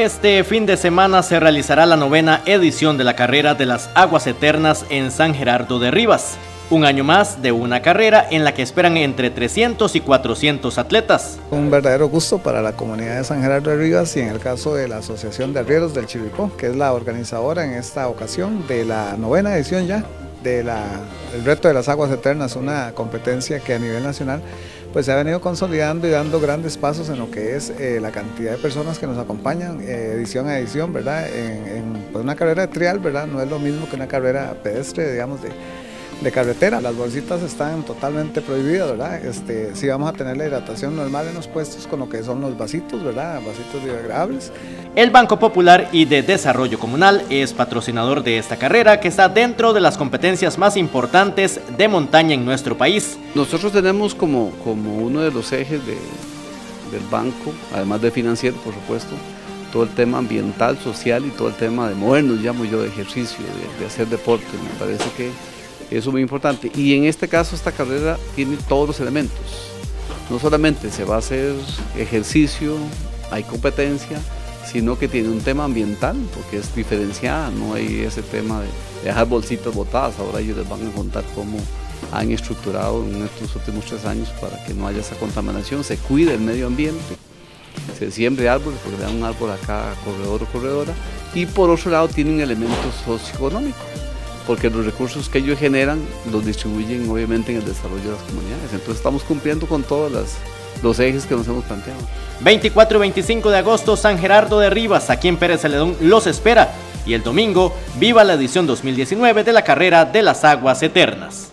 Este fin de semana se realizará la novena edición de la carrera de las aguas eternas en San Gerardo de Rivas. Un año más de una carrera en la que esperan entre 300 y 400 atletas. Un verdadero gusto para la comunidad de San Gerardo de Rivas y en el caso de la Asociación de Arrieros del Chirripó, que es la organizadora en esta ocasión de la novena edición ya del reto de las aguas eternas, una competencia que a nivel nacional pues se ha venido consolidando y dando grandes pasos en lo que es eh, la cantidad de personas que nos acompañan eh, edición a edición, ¿verdad? En, en pues, una carrera de trial, ¿verdad? No es lo mismo que una carrera pedestre, digamos, de, de carretera. Las bolsitas están totalmente prohibidas, ¿verdad? Este, sí vamos a tener la hidratación normal en los puestos con lo que son los vasitos, ¿verdad? Vasitos biodegradables. El Banco Popular y de Desarrollo Comunal es patrocinador de esta carrera que está dentro de las competencias más importantes de montaña en nuestro país. Nosotros tenemos como, como uno de los ejes de, del banco, además de financiero, por supuesto, todo el tema ambiental, social y todo el tema de movernos, llamo yo, de ejercicio, de, de hacer deporte. Me parece que eso es muy importante. Y en este caso esta carrera tiene todos los elementos. No solamente se va a hacer ejercicio, hay competencia, sino que tiene un tema ambiental, porque es diferenciada, no hay ese tema de dejar bolsitas botadas. Ahora ellos les van a contar cómo han estructurado en estos últimos tres años para que no haya esa contaminación, se cuide el medio ambiente, se siembre árboles, porque le dan un árbol a cada corredor o corredora, y por otro lado tiene un elemento socioeconómico porque los recursos que ellos generan los distribuyen obviamente en el desarrollo de las comunidades. Entonces estamos cumpliendo con todos los ejes que nos hemos planteado. 24 y 25 de agosto, San Gerardo de Rivas, aquí en Pérez Celedón, los espera. Y el domingo, viva la edición 2019 de la carrera de las aguas eternas.